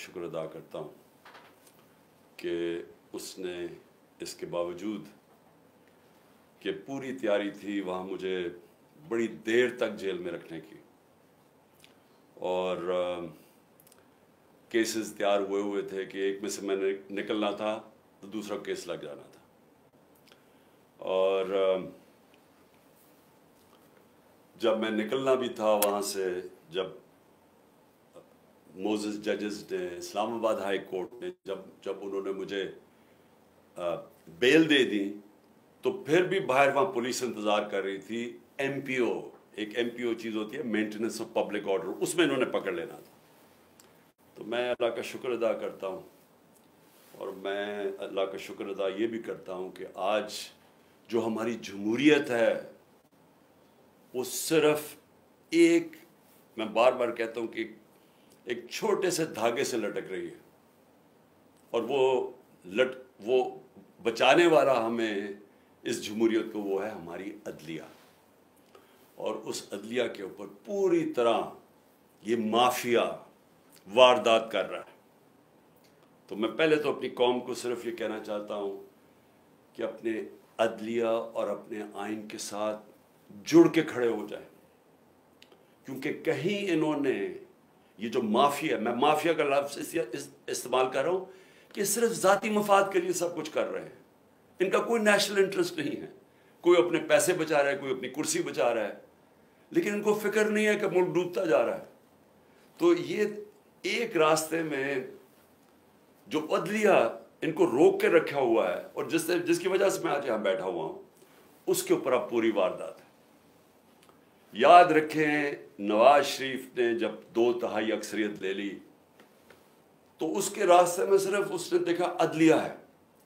शुक्र अदा करता हूँ कि उसने इसके बावजूद कि पूरी तैयारी थी, वहाँ मुझे बड़ी देर तक जेल में रखने की। और केसेस तैयार हुए हुए थे कि एक में से मैंने निकलना था तो दूसरा केस लग जाना था। और जब मैं निकलना भी था वहाँ से, जब मोजिस जजेस ने, इस्लामाबाद हाई कोर्ट ने, जब जब उन्होंने मुझे बेल दे दी तो फिर भी बाहर वहाँ पुलिस इंतज़ार कर रही थी। एमपीओ एक एमपीओ चीज़ होती है मेंटेनेंस ऑफ़ पब्लिक ऑर्डर उसमें इन्होंने पकड़ लेना था। तो मैं अल्लाह का शुक्र अदा करता हूँ, और मैं अल्लाह का शुक्र अदा ये भी करता हूँ कि आज जो हमारी जमहूरीत है, वो सिर्फ़ एक, मैं बार बार कहता हूँ कि एक छोटे से धागे से लटक रही है। और वो लट, वो बचाने वाला हमें इस जमहूरियत को वो है हमारी अदलिया। और उस अदलिया के ऊपर पूरी तरह ये माफिया वारदात कर रहा है। तो मैं पहले तो अपनी कौम को सिर्फ़ ये कहना चाहता हूँ कि अपने अदलिया और अपने आइन के साथ जुड़ के खड़े हो जाए। क्योंकि कहीं इन्होंने ये जो माफिया मैं माफिया का लफ्ज इस, इस, इस्तेमाल कर रहा हूँ कि सिर्फ़ ज़ाती मफाद के लिए सब कुछ कर रहे हैं। इनका कोई नेशनल इंटरेस्ट नहीं है। कोई अपने पैसे बचा रहा है कोई अपनी कुर्सी बचा रहा है। लेकिन इनको फ़िक्र नहीं है कि मुल्क डूबता जा रहा है। तो ये एक रास्ते में जो अदलिया इनको रोक के रखा हुआ है और जिससे जिसकी वजह से मैं आज यहाँ बैठा हुआ हूँ उसके ऊपर अब पूरी वारदात है। याद रखें, नवाज़ शरीफ ने जब दो तहाई अक्सरियत ले ली तो उसके रास्ते में सिर्फ़ उसने देखा अदलिया है।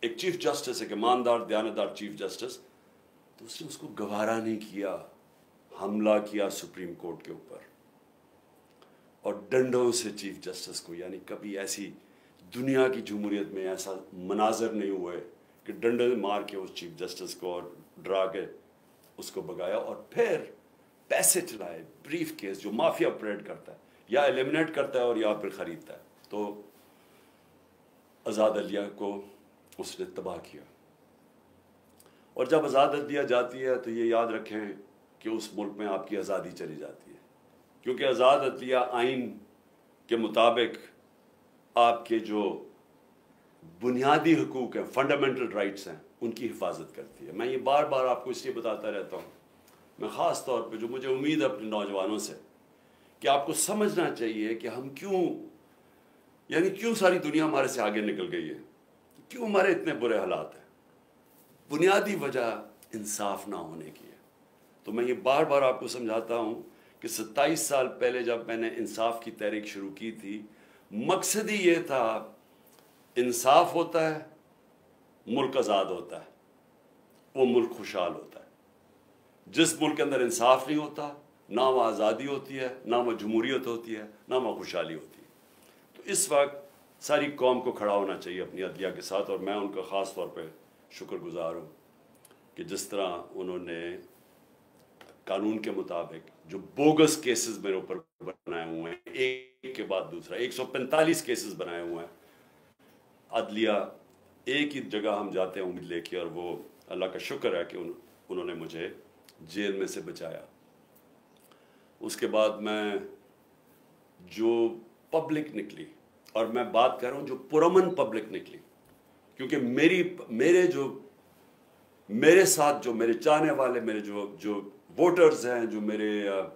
एक चीफ जस्टिस, एक ईमानदार, दयानदार चीफ जस्टिस तो उसने उसको गवारा नहीं किया, हमला किया सुप्रीम कोर्ट के ऊपर। और डंडों से चीफ जस्टिस को, यानी कभी ऐसी दुनिया की जमहूरियत में ऐसा मनाजर नहीं हुए कि डंडे मार के उस चीफ जस्टिस को और डरा के उसको भगाया। और फिर पैसे चलाए ब्रीफ केस जो माफिया ऑपरेट करता है, या एलिमिनेट करता है और या फिर ख़रीदता है। तो आज़ाद अलिया को उसने तबाह किया। और जब आज़ाद अलिया जाती है तो ये याद रखें कि उस मुल्क में आपकी आज़ादी चली जाती है। क्योंकि आज़ाद अदलिया आइन के मुताबिक आपके जो बुनियादी हकूक़ हैं फंडामेंटल राइट्स हैं, उनकी हिफाजत करती है। मैं ये बार बार आपको इसलिए बताता रहता हूँ मैं ख़ास तौर पे जो मुझे उम्मीद है अपने नौजवानों से, कि आपको समझना चाहिए कि हम क्यों, यानी क्यों सारी दुनिया हमारे से आगे निकल गई है? क्यों हमारे इतने बुरे हालात हैं? बुनियादी वजह इंसाफ ना होने की है। तो मैं ये बार बार आपको समझाता हूँ कि 27 साल पहले जब मैंने इंसाफ की तहरीक शुरू की थी, मकसद ही ये था, इंसाफ होता है, मुल्क आज़ाद होता है, वो मुल्क खुशहाल होता है। जिस मुल्क के अंदर इंसाफ नहीं होता ना वहाँ आज़ादी होती है ना वहाँ जमहूरियत होती है ना वहाँ खुशहाली होती है। तो इस वक्त सारी कौम को खड़ा होना चाहिए अपनी अदलिया के साथ और मैं उनका ख़ास तौर पर शुक्रगुजार हूँ कि जिस तरह उन्होंने कानून के मुताबिक जो बोगस केसेस मेरे ऊपर बनाए हुए हैं एक के बाद दूसरा 145 केसेस बनाए हुए हैं। अदलिया एक ही जगह हम जाते हैं उम्मीद लेके और वो अल्लाह का शुक्र है कि उन, उन्होंने मुझे जेल में से बचाया। उसके बाद मैं जो पब्लिक निकली, और मैं बात कर रहा हूँ जो पुरमन पब्लिक निकली, क्योंकि मेरी, मेरे जो, मेरे साथ जो मेरे चाहने वाले, मेरे जो जो वोटर्स हैं, जो मेरे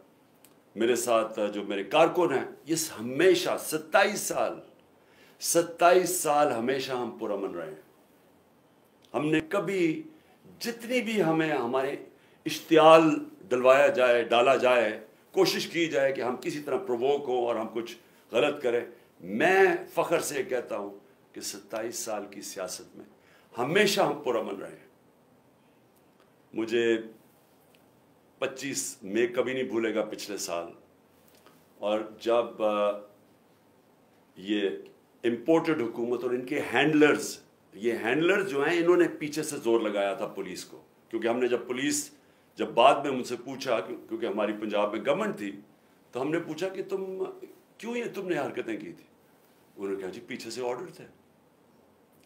मेरे साथ जो मेरे कारकुन हैं, ये हमेशा सत्ताईस साल सत्ताईस साल हमेशा हम पुरमन रहे हैं। हमने कभी जितनी भी हमें, हमारे इश्तियाल डलवाया जाए, डाला जाए, कोशिश की जाए कि हम किसी तरह प्रवोक हों और हम कुछ गलत करें। मैं फ़ख्र से कहता हूँ कि सत्ताईस साल की सियासत में हमेशा हम पुरमन रहे हैं। मुझे 25 मई कभी नहीं भूलेगा पिछले साल। और जब ये इम्पोर्टेड हुकूमत और इनके हैंडलर्स ये हैंडलर्स जो हैं, इन्होंने पीछे से ज़ोर लगाया था पुलिस को, क्योंकि हमने जब पुलिस जब बाद में मुझसे पूछा क्योंकि हमारी पंजाब में गवर्नमेंट थी तो हमने पूछा कि तुम, क्यों ये तुमने हरकतें की थी? उन्होंने कहा, जी, पीछे से ऑर्डर थे।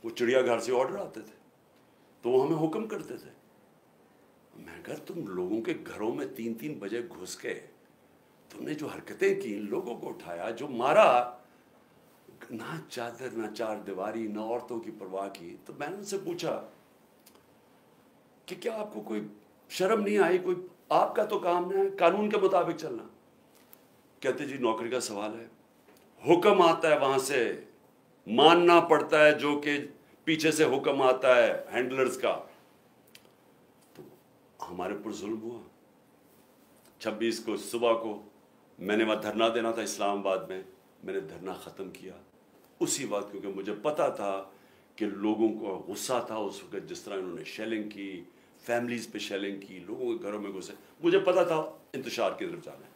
वो चिड़ियाघर से ऑर्डर आते थे। तो वो हमें हुक्म करते थे। मैं कहा, तुम लोगों के घरों में तीन तीन बजे घुस के तुमने जो हरकतें की लोगों को उठाया, जो मारा, ना चादर, ना चार दीवारी, ना औरतों की परवाह की। तो मैंने उनसे पूछा कि क्या आपको कोई शर्म नहीं आई, कोई आपका तो काम है, कानून के मुताबिक चलना। कहते, जी, नौकरी का सवाल है। हुक्म आता है वहाँ से, मानना पड़ता है जो कि पीछे से हुक्म आता है हैंडलर्स का। तो हमारे ऊपर जुल्म हुआ। छब्बीस को, सुबह को, मैंने वहाँ धरना देना था इस्लामाबाद में। मैंने धरना ख़त्म किया। उसी बात क्योंकि मुझे पता था कि लोगों को गुस्सा था उस वक्त जिस तरह इन्होंने शेलिंग की फैमिलीज़ पे शेलिंग की लोगों के घरों में घुसे मुझे पता था इंतज़ार की तरफ़ जाना है।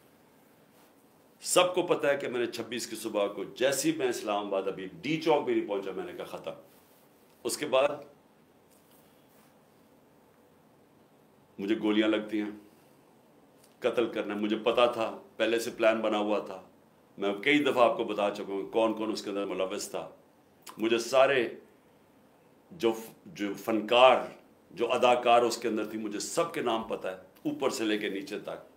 सबको पता है कि मैंने 26 की सुबह को जैसी मैं इस्लामाबाद अभी डी चौक भी नहीं पहुँचा, मैंने कहा ख़त्म। उसके बाद मुझे गोलियाँ लगती हैं, कत्ल करना मुझे पता था, पहले से प्लान बना हुआ था। मैं कई दफ़ा आपको बता चुका हूँ कौन कौन उसके अंदर मुलवस था। मुझे सारे जो जो फनकार जो अदाकार उसके अंदर थी, मुझे सबके नाम पता है, ऊपर से लेके नीचे तक।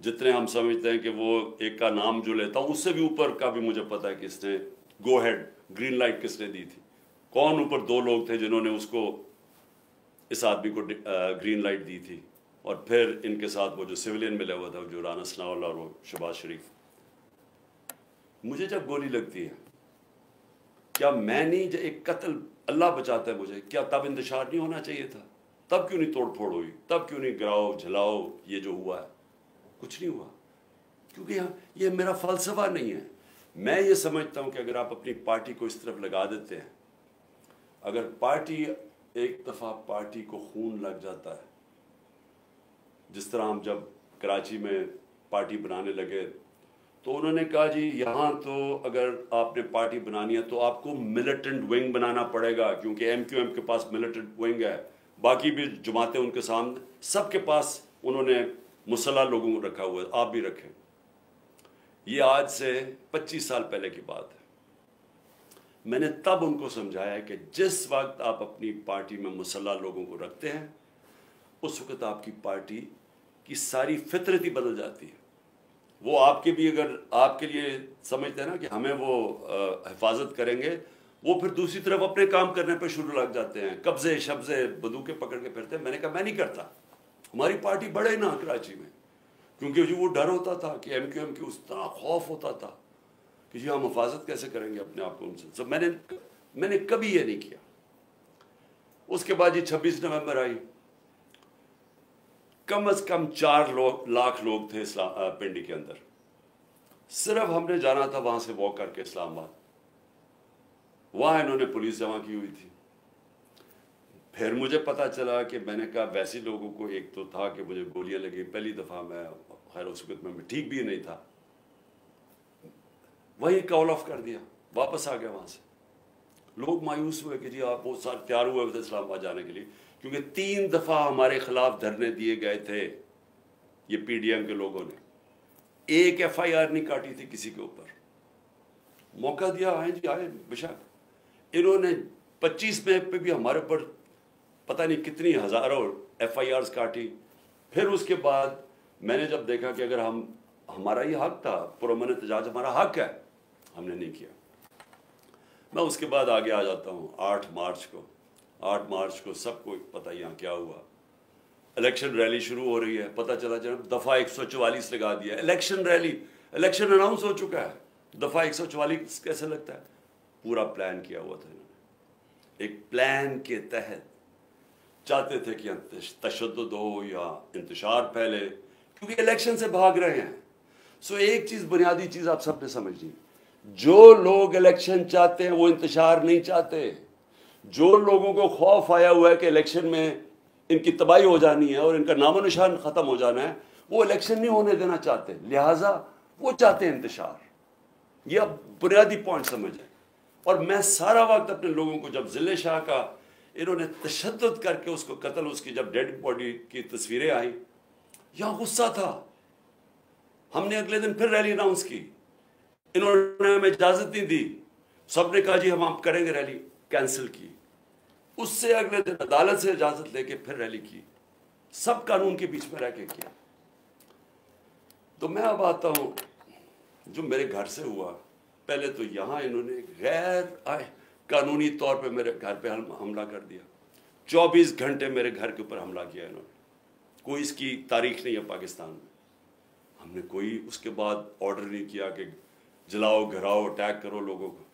जितने हम समझते हैं कि वो एक का नाम जो लेता हूँ, उससे भी ऊपर का भी मुझे पता है कि इसने गो हेड ग्रीन लाइट किसने दी थी। कौन ऊपर दो लोग थे जिन्होंने उसको इस आदमी को ग्रीन लाइट दी थी? और फिर इनके साथ वो जो सिविलियन मिला हुआ था, जो राना सनाउल्ला और वो शबाज शरीफ। मुझे जब गोली लगती है, क्या मैं नहीं एक कत्ल अल्लाह बचाता है मुझे। क्या तब इंतज़ार नहीं होना चाहिए था? तब क्यों नहीं तोड़ फोड़ हुई? तब क्यों नहीं गिराओ, झलाओ, ये जो हुआ है? कुछ नहीं हुआ। क्योंकि यहाँ, ये मेरा फलसफा नहीं है। मैं ये समझता हूँ कि अगर आप अपनी पार्टी को इस तरफ़ लगा देते हैं, अगर पार्टी, एक दफ़ा पार्टी को खून लग जाता है, जिस तरह हम जब कराची में पार्टी बनाने लगे तो उन्होंने कहा, जी, यहाँ तो अगर आपने पार्टी बनानी है तो आपको मिलिटेंट विंग बनाना पड़ेगा, क्योंकि एम क्यू एम के पास मिलिटेंट विंग है। बाकी भी जमातें उनके सामने, सबके पास उन्होंने मुसल्ला लोगों को रखा हुआ है, आप भी रखें। ये आज से 25 साल पहले की बात है। मैंने तब उनको समझाया कि जिस वक्त आप अपनी पार्टी में मुसल्ला लोगों को रखते हैं, उस वक्त आपकी पार्टी की सारी फितरत ही बदल जाती है। वो आपके भी अगर आपके लिए समझते हैं ना कि हमें वो हिफाजत करेंगे, वो फिर दूसरी तरफ़ अपने काम करने पर शुरू लग जाते हैं। कब्जे, शब्जे, बंदूकें पकड़ के फिरते हैं। मैंने कहा, मैं नहीं करता। हमारी पार्टी बढ़े ना कराची में। क्योंकि जो वो डर होता था कि एम क्यू एम की उस तरह खौफ होता था कि जी हम हिफाजत कैसे करेंगे अपने आप को उनसे। सब मैंने मैंने कभी ये नहीं किया। उसके बाद ये छब्बीस नवंबर आई। कम अज कम चार लोग, लाख लोग थे पिंडी के अंदर। सिर्फ़ हमने जाना था वहाँ से वॉक करके इस्लामाबाद। वहाँ इन्होंने पुलिस जमा की हुई थी। फिर मुझे पता चला कि मैंने कहा, वैसे लोगों को एक तो था कि मुझे गोलियाँ लगी। पहली दफ़ा मैं खैर, उस वक्त में ठीक भी नहीं था। वही कॉल ऑफ़ कर दिया। वापस आ गया वहाँ से। लोग मायूस हुए कि जी आप बहुत सारे तैयार हुए थे इस्लामाबाद जाने के लिए। क्योंकि तीन दफ़ा हमारे खिलाफ धरने दिए गए थे ये पीडीएम के लोगों ने। एक एफआईआर नहीं काटी थी किसी के ऊपर। मौका दिया, आए जी, आए, बेशक। इन्होंने 25 में पे भी हमारे ऊपर पता नहीं कितनी हज़ारों एफ़ आई आर काटी। फिर उसके बाद मैंने जब देखा कि अगर हम, हमारा ये हक था पुरमन एहतजाज हमारा हक है, हमने नहीं किया। मैं उसके बाद आगे आ जाता हूँ, आठ मार्च को। आठ मार्च को सबको पता यहाँ क्या हुआ। इलेक्शन रैली शुरू हो रही है, पता चला जब दफ़ा एक सौ चवालीस लगा दिया इलेक्शन रैली, इलेक्शन अनाउंस हो चुका है। दफ़ा एक सौ चवालीस कैसे लगता है? पूरा प्लान किया हुआ था इन्होंने। एक प्लान के तहत चाहते थे कि तशद हो या इंतशार फैले, क्योंकि इलेक्शन से भाग रहे हैं। सो एक चीज़, बुनियादी चीज़ आप सबने समझ ली जो लोग इलेक्शन चाहते हैं, वो इंतशार नहीं चाहते। जो लोगों को खौफ आया हुआ है कि इलेक्शन में इनकी तबाही हो जानी है और इनका नामो निशान ख़त्म हो जाना है, वो इलेक्शन नहीं होने देना चाहते। लिहाजा वो चाहते हैं इंतशार ये अब बुनियादी पॉइंट समझें और मैं सारा वक्त अपने लोगों को जब ज़िले शाह का इन्होंने तशद करके उसको कत्ल, उसकी जब डेड बॉडी की तस्वीरें आई, यहाँ गुस्सा था। हमने अगले दिन फिर रैली अनाउंस की। इन्होंने हमें इजाज़त नहीं दी। सबने कहा, जी, हम आप करेंगे रैली। कैंसिल की। उससे अगले दिन अदालत से इजाज़त लेके फिर रैली की। सब कानून के बीच में रह के किया। तो मैं अब आता हूँ, जो मेरे घर से हुआ। पहले तो यहाँ इन्होंने गैर आए कानूनी तौर पे मेरे घर पे हमला कर दिया। 24 घंटे मेरे घर के ऊपर हमला किया इन्होंने। कोई इसकी तारीख नहीं है पाकिस्तान में। हमने कोई उसके बाद ऑर्डर नहीं किया कि जलाओ, घराओ अटैक करो लोगों को।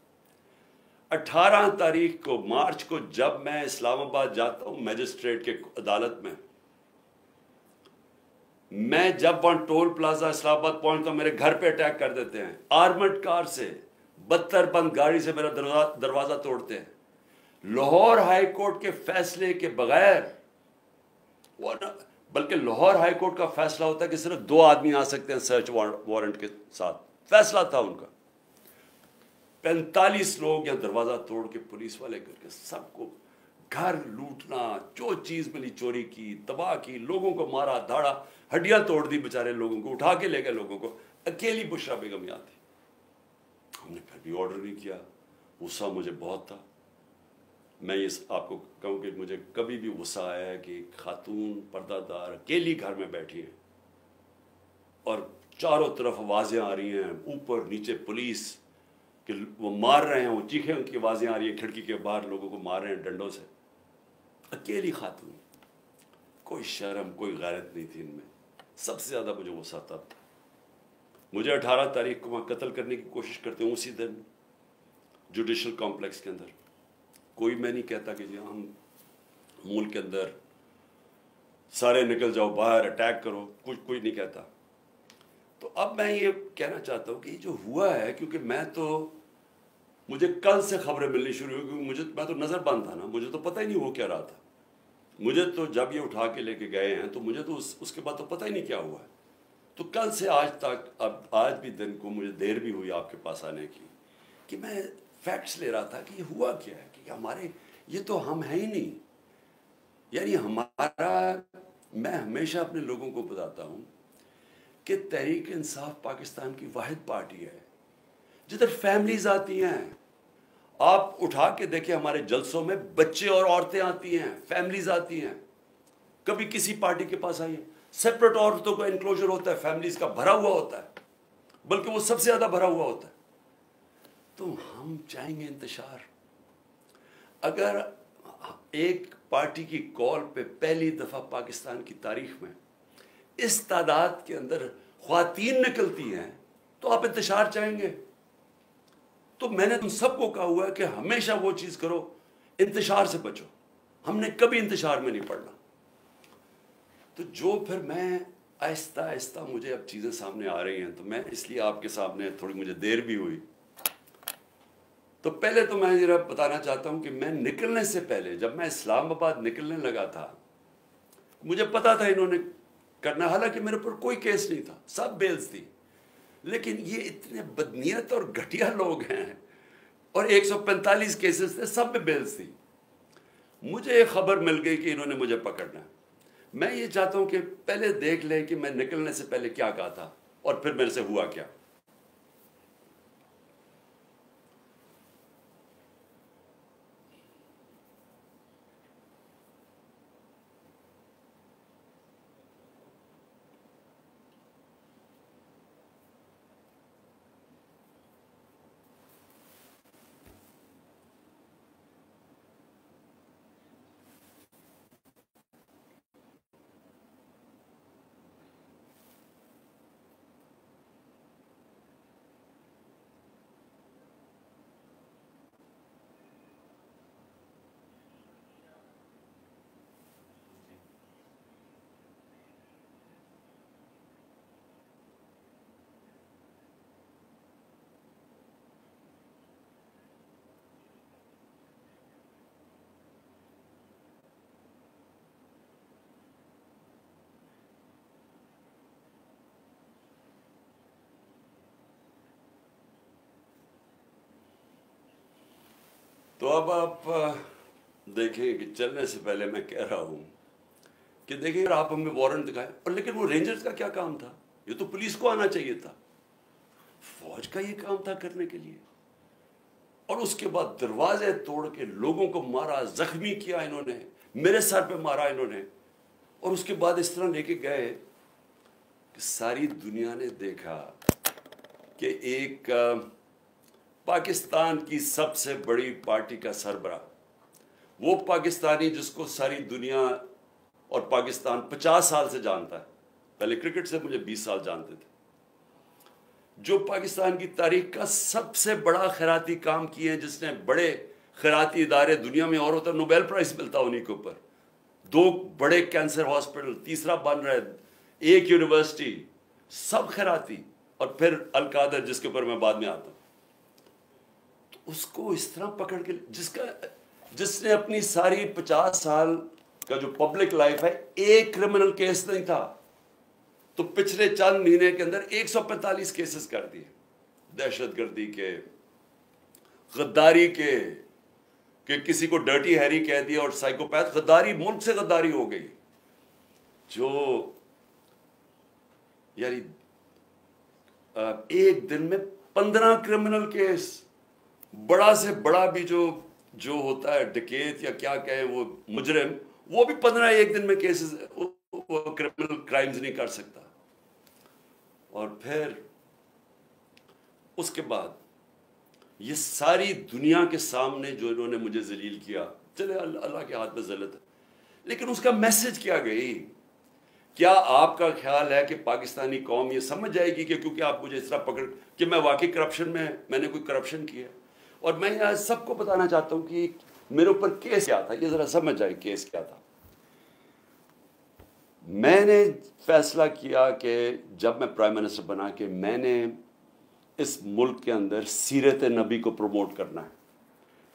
18 तारीख को, मार्च को जब मैं इस्लामाबाद जाता हूँ, मजिस्ट्रेट के अदालत में, मैं जब वहाँ टोल प्लाजा इस्लामाबाद पहुँचता हूँ, मेरे घर पे अटैक कर देते हैं। आर्मड कार से बदतर बंद गाड़ी से मेरा दरवाज़ा तोड़ते हैं। लाहौर हाई कोर्ट के फैसले के बगैर बल्कि लाहौर हाई कोर्ट का फैसला होता है कि सिर्फ़ दो आदमी आ सकते हैं सर्च वारंट के साथ। फैसला था उनका। पैंतालीस लोग या दरवाज़ा तोड़ के पुलिस वाले करके सबको घर लूटना, जो चीज़ मिली चोरी की, तबाह की, लोगों को मारा, धाड़ा, हड्डियाँ तोड़ दी बेचारे लोगों को, उठा के ले गए लोगों को। अकेली बुशरा बेगम यहाँ थी। हमने फिर भी ऑर्डर नहीं किया। गुस्सा मुझे बहुत था। मैं ये आपको कहूँ कि मुझे कभी भी गुस्सा आया है कि खातून, पर्दादार अकेली घर में बैठी है। और चारों तरफ़ आवाज़ें आ रही हैं, ऊपर नीचे पुलिस। कि वो मार रहे हैं, वो चीखें, उनकी आवाज़ें आ रही हैं, खिड़की के बाहर लोगों को मार रहे हैं डंडों से। अकेली खातून। कोई शर्म, कोई गैरत नहीं थी इनमें। सबसे ज़्यादा मुझे गुस्सा था मुझे अठारह तारीख को वहाँ कत्ल करने की कोशिश करते हूँ उसी दिन जुडिशल कॉम्प्लेक्स के अंदर। कोई मैं नहीं कहता कि जी हम मूल के अंदर सारे निकल जाओ, बाहर अटैक करो। कुछ, कोई नहीं कहता। तो अब मैं ये कहना चाहता हूँ कि जो हुआ है, क्योंकि मैं तो मुझे कल से खबरें मिलनी शुरू हुई क्योंकि मुझे मैं तो नज़र बंद था ना मुझे तो पता ही नहीं वो क्या रहा था। मुझे तो जब ये उठा के लेके गए हैं तो मुझे तो उस, उसके बाद तो पता ही नहीं क्या हुआ है। तो कल से आज तक अब आज भी दिन को मुझे देर भी हुई आपके पास आने की कि मैं फैक्ट्स ले रहा था कि ये हुआ क्या है कि हमारे ये तो हम हैं ही नहीं। यानी हमारा मैं हमेशा अपने लोगों को बताता हूँ कि तहरीक इंसाफ पाकिस्तान की वाहिद पार्टी है। जिधर फैमिलीज़ आती हैं, आप उठा के देखिए हमारे जलसों में बच्चे और औरतें आती हैं फैमिलीज़ आती हैं। कभी किसी पार्टी के पास आइए। सेपरेट औरतों का इंक्लोजर होता है फैमिलीज़ का भरा हुआ होता है। बल्कि वो सबसे ज़्यादा भरा हुआ होता है। तो हम चाहेंगे इंतशार अगर एक पार्टी की कॉल पे पहली दफ़ा पाकिस्तान की तारीख में इस तादाद के अंदर खातन निकलती हैं तो आप इंतशार चाहेंगे। तो मैंने तुम सबको कहा हुआ है कि हमेशा वो चीज़ करो इंतशार से बचो। हमने कभी इंतशार में नहीं पढ़ना तो जो फिर मैं आहिस्ता आहिस्ता मुझे अब चीज़ें सामने आ रही हैं तो मैं इसलिए आपके सामने थोड़ी मुझे देर भी हुई। तो पहले तो मैं जरा बताना चाहता हूँ कि मैं निकलने से पहले, जब मैं इस्लामाबाद निकलने लगा था, मुझे पता था इन्होंने करना हालाँकि मेरे ऊपर कोई केस नहीं था, सब बेल्स थी। लेकिन ये इतने बदनीयत और घटिया लोग हैं। और 145 केसेस थे सब में बेल्स थी मुझे एक खबर मिल गई कि इन्होंने मुझे पकड़ना मैं ये चाहता हूँ कि पहले देख लें कि मैं निकलने से पहले क्या कहा था और फिर मेरे से हुआ क्या। तो अब आप देखें कि चलने से पहले मैं कह रहा हूँ कि देखिए आप हमें वारंट दिखाए, और लेकिन वो रेंजर्स का क्या काम था? ये तो पुलिस को आना चाहिए था। फौज का ये काम था करने के लिए। और उसके बाद दरवाजे तोड़ के लोगों को मारा, जख्मी किया इन्होंने, मेरे सर पे मारा इन्होंने। और उसके बाद इस तरह लेके गए कि सारी दुनिया ने देखा कि एक पाकिस्तान की सबसे बड़ी पार्टी का सरबरा वो पाकिस्तानी जिसको सारी दुनिया और पाकिस्तान पचास साल से जानता है। पहले क्रिकेट से मुझे बीस साल जानते थे। जो पाकिस्तान की तारीख का सबसे बड़ा खैराती काम किए हैं, जिसने बड़े खैराती इदारे दुनिया में और होता है, नोबेल प्राइज मिलता उन्हीं के ऊपर। दो बड़े कैंसर हॉस्पिटल, तीसरा बन रहा है, एक यूनिवर्सिटी, सब खैराती। और फिर अलकादर, जिसके ऊपर मैं बाद में आता हूँ। उसको इस तरह पकड़ के, जिसका, जिसने अपनी सारी पचास साल का जो पब्लिक लाइफ है, एक क्रिमिनल केस नहीं था। तो पिछले चंद महीने के अंदर 145 केसेस कर दिए। दहशतगर्दी के, गद्दारी के, कि किसी को डर्टी हैरी कह दिया और साइकोपैथ गद्दारी, मुल्क से गद्दारी हो गई। जो, यानी एक दिन में पंद्रह क्रिमिनल केस बड़ा से बड़ा भी जो जो होता है डकेत या क्या कहे वो मुजरिम, वो भी पंद्रह एक दिन में केसेस वो क्रिमिनल क्राइम्स नहीं कर सकता। और फिर उसके बाद ये सारी दुनिया के सामने जो इन्होंने मुझे जलील किया, चले अल्लाह के हाथ में जलत है। लेकिन उसका मैसेज क्या गई? क्या आपका ख्याल है कि पाकिस्तानी कौम ये समझ जाएगी कि क्योंकि आप मुझे इस तरह पकड़, कि मैं वाकई करप्शन में मैंने कोई करप्शन किया और मैं यहाँ सबको बताना चाहता हूँ कि मेरे ऊपर केस क्या था? ये ज़रा समझ जाए केस क्या था। मैंने फैसला किया कि जब मैं प्राइम मिनिस्टर बना के मैंने इस मुल्क के अंदर सीरत नबी को प्रमोट करना है,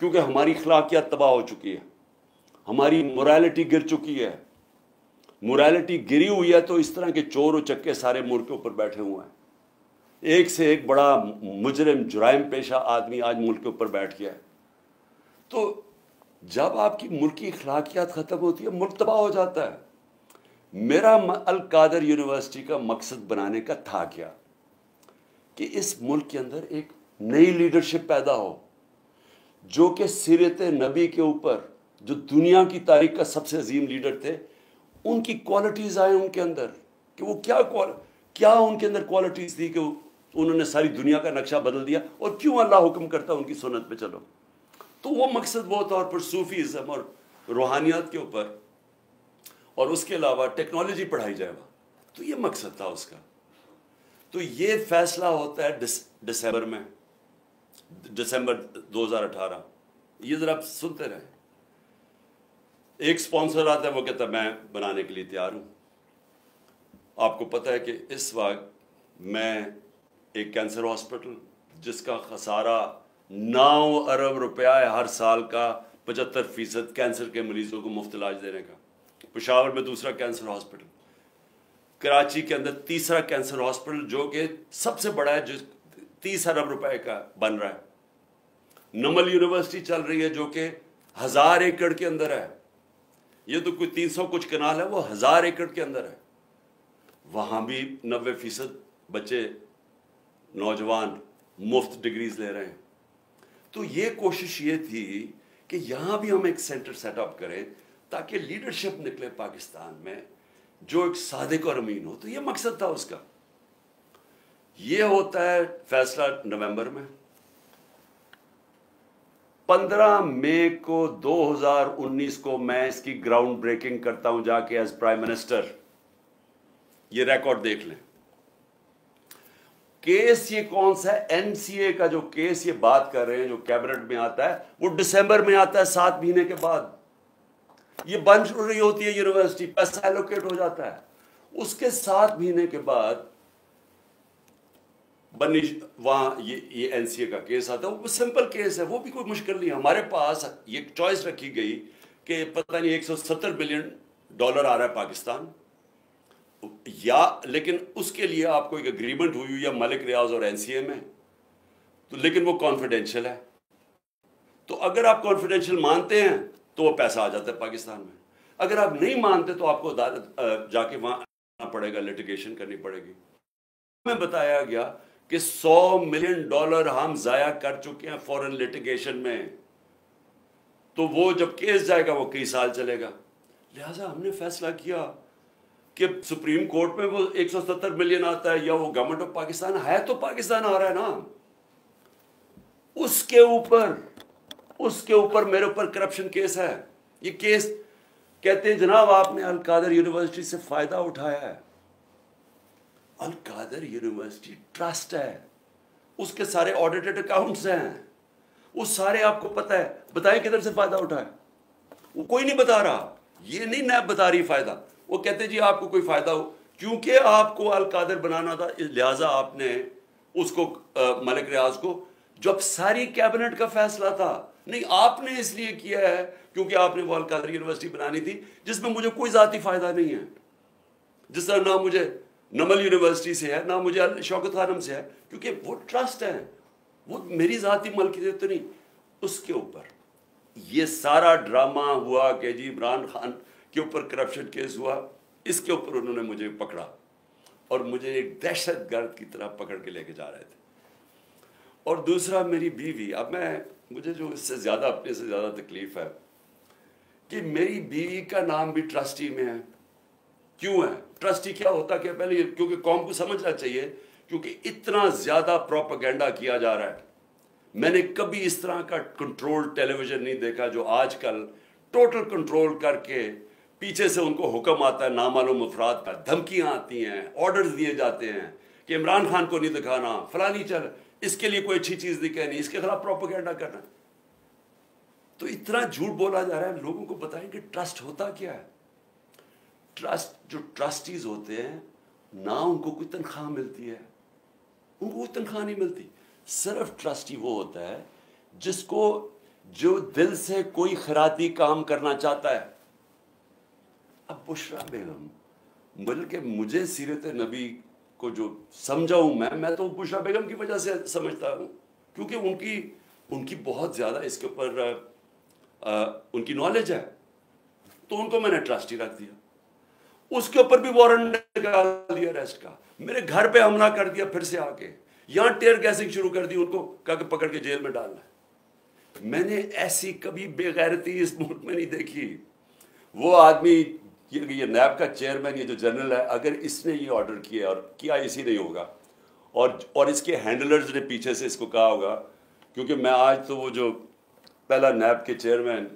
क्योंकि हमारी अखलाकियात तबाह हो चुकी है, हमारी मोरालिटी गिर चुकी है मोरालिटी गिरी हुई है तो इस तरह के चोर और चक्के सारे मुल्क के ऊपर बैठे हुए हैं। एक से एक बड़ा मुजरम, जुराइम पेशा आदमी आज मुल्क के ऊपर बैठ गया है। तो जब आपकी मुल्क की अखलाकियात ख़त्म होती है मुल्क तबाह हो जाता है। मेरा अलकादर यूनिवर्सिटी का मकसद बनाने का था क्या? कि इस मुल्क के अंदर एक नई लीडरशिप पैदा हो, जो कि सीरत नबी के ऊपर, जो दुनिया की तारीख का सबसे अजीम लीडर थे, उनकी क्वालिटीज़ आए उनके अंदर। कि वो क्या क्या उनके अंदर क्वालिटीज़ थी कि उन्होंने सारी दुनिया का नक्शा बदल दिया और क्यों अल्लाह हुक्म करता उनकी सुनत पे चलो? तो वो मकसद वो और फिर सूफीज़म और रूहानियत के ऊपर और उसके अलावा टेक्नोलॉजी पढ़ाई जाए वहाँ। तो ये मकसद था उसका। तो ये फैसला होता है दिसंबर में, दिसंबर 2018 ये ज़रा सुनते रहे। एक स्पॉन्सर आता है, वो कहता है, मैं बनाने के लिए तैयार हूँ। आपको पता है कि इस वक्त मैं एक कैंसर हॉस्पिटल जिसका खसारा नौ अरब रुपया है हर साल का पचहत्तर फ़ीसद कैंसर के मरीजों को मुफ़्त इलाज देने का। पेशावर में दूसरा कैंसर हॉस्पिटल कराची के अंदर तीसरा कैंसर हॉस्पिटल जो कि सबसे बड़ा है जो तीस अरब रुपए का बन रहा है। नमल यूनिवर्सिटी चल रही है जो कि हज़ार एकड़ के अंदर है। ये तो कोई तीन सौ कुछ कनाल है, वो हज़ार एकड़ के अंदर है। वहाँ भी नब्बे फ़ीसद बच्चे नौजवान मुफ़्त डिग्रीज ले रहे हैं। तो ये कोशिश ये थी कि यहाँ भी हम एक सेंटर सेटअप करें ताकि लीडरशिप निकले पाकिस्तान में, जो एक सादिक और अमीन हो। तो ये मकसद था उसका। ये होता है फैसला नवंबर में। पंद्रह मई को 2019 को मैं इसकी ग्राउंड ब्रेकिंग करता हूँ जाके एज प्राइम मिनिस्टर ये रिकॉर्ड देख लें। केस ये कौन सा है? एनसीए का जो केस ये बात कर रहे हैं, जो कैबिनेट में आता है, वो दिसंबर में आता है, सात महीने के बाद। ये बन रही होती है यूनिवर्सिटी पैसा एलोकेट हो जाता है। उसके सात महीने के बाद बनी, वहाँ ये ये एनसीए का केस आता है। वो सिंपल केस है, वो भी कोई मुश्किल नहीं हमारे पास ये चॉइस रखी गई कि पता नहीं 170 बिलियन डॉलर आ रहा है पाकिस्तान। या, लेकिन उसके लिए आपको एक एग्रीमेंट हुई हुई है मलिक रियाज और एनसीए में। तो लेकिन वो कॉन्फिडेंशियल है। तो अगर आप कॉन्फिडेंशियल मानते हैं तो वो पैसा आ जाता है पाकिस्तान में। अगर आप नहीं मानते तो आपको अदालत जाके वहाँ पड़ेगा लिटिगेशन करनी पड़ेगी। हमें बताया गया कि 100 मिलियन डॉलर हम जाया कर चुके हैं फॉरेन लिटिगेशन में। तो वो जब केस जाएगा, वो कई साल चलेगा। लिहाजा हमने फैसला किया। कि सुप्रीम कोर्ट में वो 170 मिलियन आता है, या वो गवर्नमेंट ऑफ़ पाकिस्तान है तो पाकिस्तान आ रहा है ना। उसके ऊपर उसके ऊपर मेरे ऊपर करप्शन केस है। ये केस कहते हैं, जनाब, आपने अलकादर यूनिवर्सिटी से फ़ायदा उठाया है। अल कादर यूनिवर्सिटी ट्रस्ट है। उसके सारे ऑडिटेड अकाउंट्स हैं। वो सारे आपको पता है। बताए किधर से फ़ायदा उठाए वो कोई नहीं बता रहा। ये नहीं नैब बता रही फ़ायदा। वो कहते जी, आपको कोई फ़ायदा हो। क्योंकि आपको अल कादर बनाना था, लिहाजा आपने उसको मलिक रियाज को जब सारी कैबिनेट का फैसला था। नहीं, आपने इसलिए किया है क्योंकि आपने वो अलकादर यूनिवर्सिटी बनानी थी, जिसमें मुझे कोई ज़ाती फ़ायदा नहीं है। जिस तरह ना मुझे नमल यूनिवर्सिटी से है, ना मुझे शौकत खानम से है, क्योंकि वो ट्रस्ट है। वो मेरी ज़ाती मलकी तो नहीं, उसके ऊपर। ये सारा ड्रामा हुआ कि जी, इमरान खान के ऊपर करप्शन केस हुआ, इसके ऊपर उन्होंने मुझे पकड़ा और मुझे एक दहशत गर्द की तरह पकड़ के लेके जा रहे थे। और दूसरा मेरी बीवी, अब मैं, मुझे जो इससे ज़्यादा, अपने से ज़्यादा तकलीफ़ है कि मेरी बीवी का नाम भी ट्रस्टी में है। क्यों है? ट्रस्टी क्या होता क्या? पहले क्योंकि कौम को समझना चाहिए, क्योंकि इतना ज़्यादा प्रोपागेंडा किया जा रहा है। मैंने कभी इस तरह का कंट्रोल टेलीविज़न नहीं देखा जो आजकल टोटल कंट्रोल करके पीछे से उनको हुक्म आता है, नामालूम अफराद का धमकियाँ आती हैं ऑर्डर्स दिए जाते हैं कि इमरान खान को नहीं दिखाना, फलानी चल, इसके लिए कोई अच्छी चीज़ नहीं कहनी, इसके खिलाफ प्रोपोगेंडा करना। तो इतना झूठ बोला जा रहा है, लोगों को बताएँ कि ट्रस्ट होता क्या है। ट्रस्ट जो ट्रस्टीज होते हैं, ना उनको कोई तनख्वाह मिलती है। उनको कोई तनख्वाह नहीं मिलती। सिर्फ़ ट्रस्टी वो होता है, जिसको, जो दिल से कोई खराती काम करना चाहता है। अब बुशरा बेगम बल्कि मुझे सीरत नबी को जो समझाऊं मैं मैं तो बुशरा बेगम की वजह से समझता हूँ। क्योंकि उनकी उनकी बहुत ज़्यादा इसके ऊपर उनकी नॉलेज है। तो उनको मैंने ट्रस्टी रख दिया। उसके ऊपर भी वारंट निकाल दिया रेस्ट का। मेरे घर पे हमला कर दिया फिर से आके। यहाँ टेयर गैसिंग शुरू कर दी, उनको कहा पकड़ के जेल में डालना मैंने ऐसी कभी बेगैरती इस मुल्क में नहीं देखी। वो आदमी ये ये नैब का चेयरमैन, ये जो जनरल है, अगर इसने ये ऑर्डर किया और किया इसी नहीं होगा? और और इसके हैंडलर्स ने पीछे से इसको कहा होगा, क्योंकि मैं आज तो वो जो पहला नैब के चेयरमैन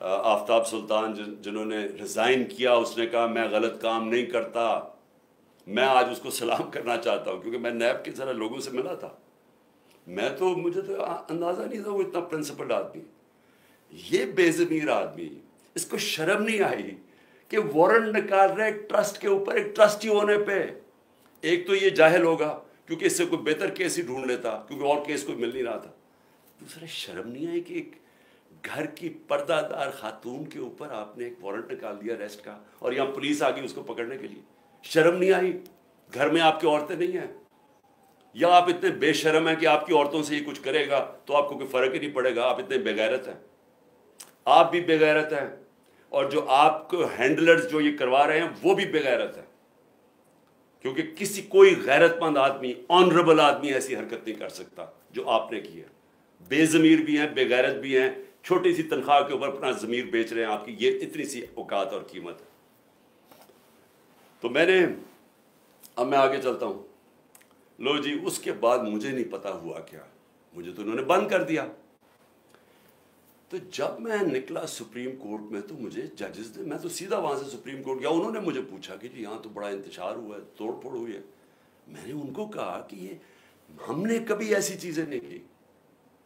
आफ्ताब सुल्तान जिन्होंने रिज़ाइन किया, उसने कहा, मैं गलत काम नहीं करता। मैं आज उसको सलाम करना चाहता हूँ, क्योंकि मैं नैब के ज़रा लोगों से मिला था। मैं तो मुझे तो अंदाज़ा नहीं था वो इतना प्रिंसिपल आदमी। ये बेजमीर आदमी, इसको शर्म नहीं आई कि वारंट निकाल रहे ट्रस्ट के ऊपर एक ट्रस्टी होने पे। एक तो ये जाहिल होगा, क्योंकि इससे कोई बेहतर केस ही ढूंढ लेता, क्योंकि और केस कोई मिल नहीं रहा था। दूसरा, शर्म नहीं आई कि एक घर की पर्दादार खातून के ऊपर आपने एक वारंट निकाल दिया रेस्ट का, और यहाँ पुलिस आ गई उसको पकड़ने के लिए? शर्म नहीं आई? घर में आपकी औरतें नहीं हैं? या आप इतने बेशरम हैं कि आपकी औरतों से ये कुछ करेगा तो आपको कोई फ़र्क ही नहीं पड़ेगा? आप इतने बेगैरत हैं। आप भी बेगैरत हैं। और जो आपको हैंडलर्स जो ये करवा रहे हैं, वो भी बेगैरत है। क्योंकि किसी कोई गैरतमंद आदमी ऑनरेबल आदमी ऐसी हरकत नहीं कर सकता, जो आपने की है। बेजमीर भी हैं, बेगैरत भी हैं छोटी सी तनख्वाह के ऊपर अपना ज़मीर बेच रहे हैं आपकी, ये इतनी सी औकात और कीमत है। तो मैंने, अब मैं आगे चलता हूँ। लो जी, उसके बाद मुझे नहीं पता हुआ क्या। मुझे तो उन्होंने बंद कर दिया। तो जब मैं निकला सुप्रीम कोर्ट में तो मुझे जजेस ने, मैं तो सीधा वहाँ से सुप्रीम कोर्ट गया। उन्होंने मुझे पूछा कि जी, यहाँ तो बड़ा इंतज़ार हुआ है तोड़ फोड़ हुई है। मैंने उनको कहा कि ये, हमने कभी ऐसी चीज़ें नहीं की।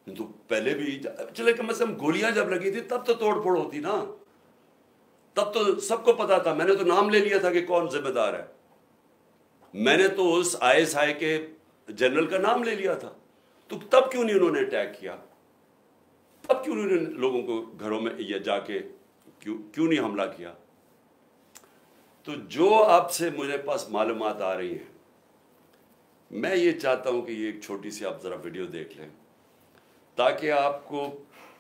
तो पहले भी चले कम से कम गोलियाँ जब लगी थी, तब तो तोड़ फोड़ होती ना। तब तो सबको पता था, मैंने तो नाम ले लिया था कि कौन जिम्मेदार है। मैंने तो उस आई के जनरल का नाम ले लिया था। तो तब क्यों नहीं उन्होंने अटैक किया? तब क्यों उन्होंने लोगों को घरों में ये जाके क्यों क्यों नहीं हमला किया? तो जो आपसे मुझे पास मालूम आ रही हैं, मैं ये चाहता हूँ कि ये एक छोटी सी आप ज़रा वीडियो देख लें, ताकि आपको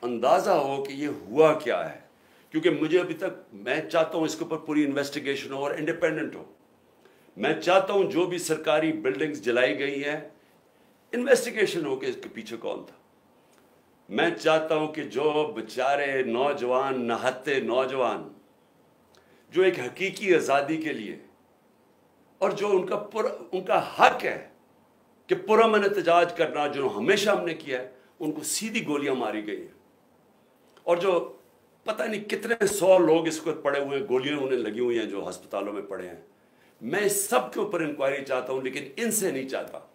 अंदाज़ा हो कि ये हुआ क्या है। क्योंकि मुझे अभी तक, मैं चाहता हूँ इसके ऊपर पूरी इन्वेस्टिगेशन हो और इंडिपेंडेंट हो। मैं चाहता हूँ जो भी सरकारी बिल्डिंग्स जलाई गई हैं इन्वेस्टिगेशन हो कि इसके पीछे कौन था। मैं चाहता हूँ कि जो बेचारे नौजवान नहत्ते नौजवान जो एक हकीकी आज़ादी के लिए और जो उनका पुर, उनका हक है कि पुरमन एहतजाज करना जो हमेशा हमने किया है उनको सीधी गोलियाँ मारी गई हैं। और जो पता नहीं कितने सौ लोग इसको पड़े हुए हैं गोलियाँ उन्हें लगी हुई हैं जो अस्पतालों में पड़े हैं। मैं इस सब के ऊपर इंक्वायरी चाहता हूँ लेकिन इनसे नहीं चाहता।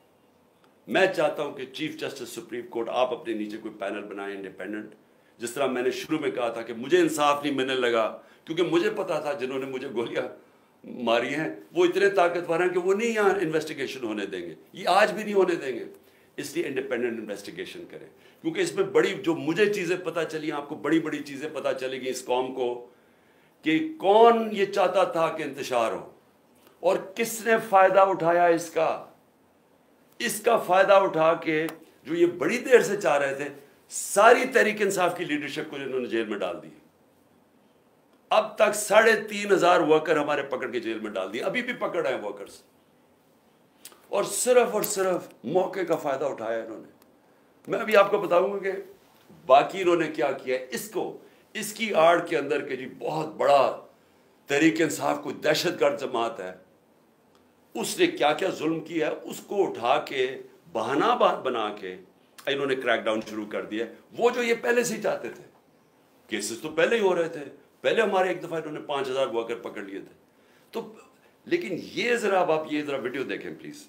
मैं चाहता हूँ कि चीफ जस्टिस सुप्रीम कोर्ट, आप अपने नीचे कोई पैनल बनाए इंडिपेंडेंट जिस तरह मैंने शुरू में कहा था कि मुझे इंसाफ नहीं मिलने लगा, क्योंकि मुझे पता था जिन्होंने मुझे गोलियाँ मारी हैं, वो इतने ताकतवर हैं कि वो नहीं यहाँ इन्वेस्टिगेशन होने देंगे। ये आज भी नहीं होने देंगे। इसलिए इंडिपेंडेंट इन्वेस्टिगेशन करें। क्योंकि इसमें बड़ी, जो मुझे चीज़ें पता चली, आपको बड़ी बड़ी चीज़ें पता चलेगी इस कॉम को, कि कौन ये चाहता था कि इंतशार हो, और किसने फ़ायदा उठाया इसका? इसका फ़ायदा उठा के जो ये बड़ी देर से चाह रहे थे, सारी तहरीक इंसाफ की लीडरशिप को इन्होंने जेल में डाल दी। अब तक साढ़े तीन हज़ार वर्कर हमारे पकड़ के जेल में डाल दिए। अभी भी पकड़ रहे वर्कर्स और सिर्फ़ और सिर्फ़ मौके का फ़ायदा उठाया इन्होंने। मैं अभी आपको बताऊँगा कि बाकी इन्होंने क्या किया इसको, इसकी आड़ के अंदर के जी बहुत बड़ा तरीके इंसाफ कोई दहशतगर्द जमात है। उसने क्या क्या जुल्म किया है उसको उठा के, बहाना बना के इन्होंने क्रैकडाउन शुरू कर दिया। वो जो ये पहले से ही चाहते थे। केसेस तो पहले ही हो रहे थे। पहले हमारे एक दफ़ा इन्होंने पाँच हज़ार वर्कर पकड़ लिए थे। तो लेकिन ये जरा अब आप ये जरा वीडियो देखें प्लीज़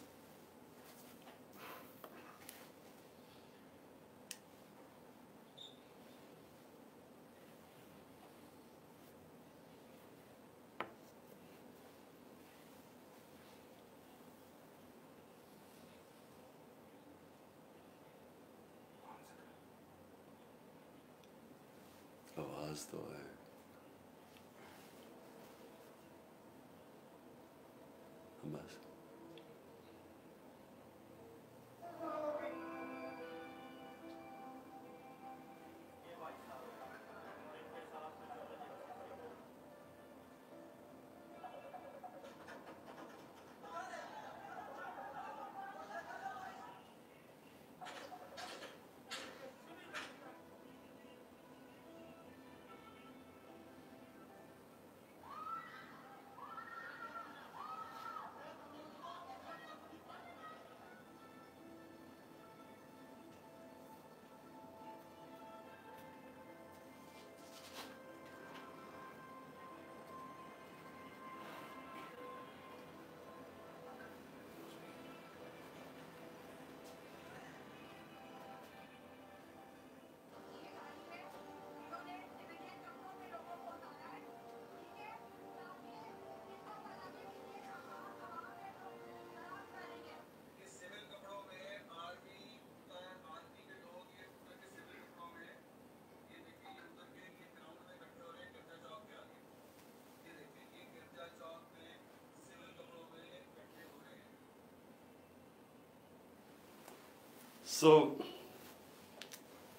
सो so,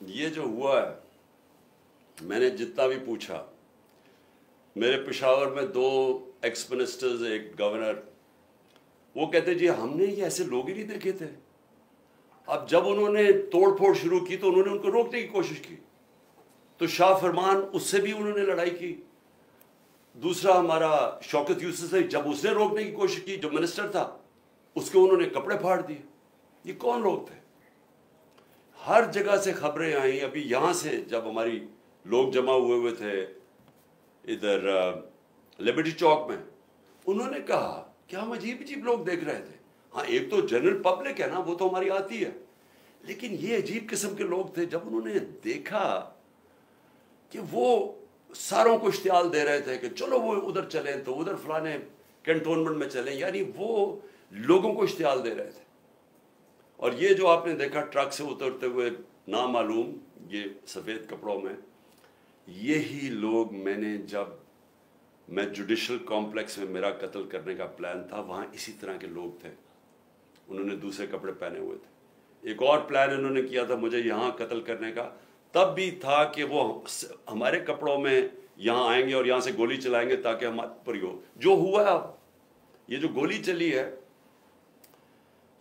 ये जो हुआ है मैंने जितना भी पूछा मेरे पिशावर में दो एक्स मिनिस्टर्स एक गवर्नर वो कहते जी हमने ये ऐसे लोग ही नहीं देखे थे। अब जब उन्होंने तोड़ फोड़ शुरू की तो उन्होंने उनको रोकने की कोशिश की। तो शाह फरमान उससे भी उन्होंने लड़ाई की। दूसरा हमारा शौकत यूसुफ से जब उसने रोकने की कोशिश की जो मिनिस्टर था उसके उन्होंने कपड़े फाड़ दिए। ये कौन लोग थे? हर जगह से खबरें आई, अभी यहाँ से जब हमारी लोग जमा हुए हुए थे, इधर लिबर्टी चौक में, उन्होंने कहा कि हम अजीब अजीब लोग देख रहे थे? हाँ एक तो जनरल पब्लिक है ना, वो तो हमारी आती है। लेकिन ये अजीब किस्म के लोग थे, जब उन्होंने देखा कि वो सारों को इश्तियाल दे रहे थे कि चलो वो उधर चलें तो उधर फलाने कैंटोनमेंट में चलें, यानी वो लोगों को इश्तियाल दे रहे थे। और ये जो आपने देखा ट्रक से उतरते हुए, नामालूम, ये सफ़ेद कपड़ों में, यही लोग मैंने जब मैं जुडिशल कॉम्प्लेक्स में मेरा कत्ल करने का प्लान था, वहाँ इसी तरह के लोग थे। उन्होंने दूसरे कपड़े पहने हुए थे। एक और प्लान इन्होंने किया था मुझे यहाँ कत्ल करने का। तब भी था कि वो हमारे कपड़ों में यहाँ आएँगे और यहाँ से गोली चलाएँगे ताकि हमारे पर जो हुआ अब, ये जो गोली चली है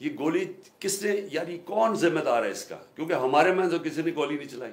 ये गोली किसने, यानी कौन जिम्मेदार है इसका? क्योंकि हमारे में तो किसी ने गोली नहीं चलाई।